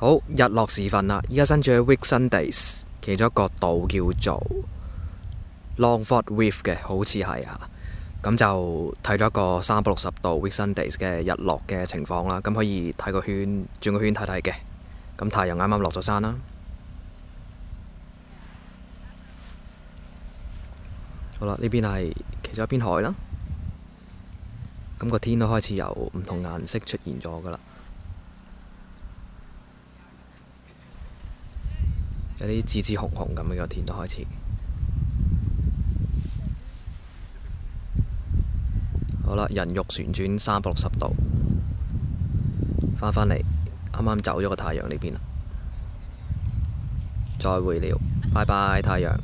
好，日落時分啦，依家身處喺 Whitsundays，其中一個島叫做 Longford Reef 嘅，好似係啊。咁就睇到一個三百六十度 Whitsundays 嘅日落嘅情況啦。咁可以睇個圈，轉個圈睇睇嘅。咁太陽啱啱落咗山啦。好啦，呢邊係其中一邊海啦。咁個天都開始有唔同顏色出現咗噶啦。有啲紫紫紅紅咁嘅個天都開始。好啦，人肉旋轉三百六十度，翻返嚟，啱啱走咗個太陽呢邊啦。再會了，拜拜太陽。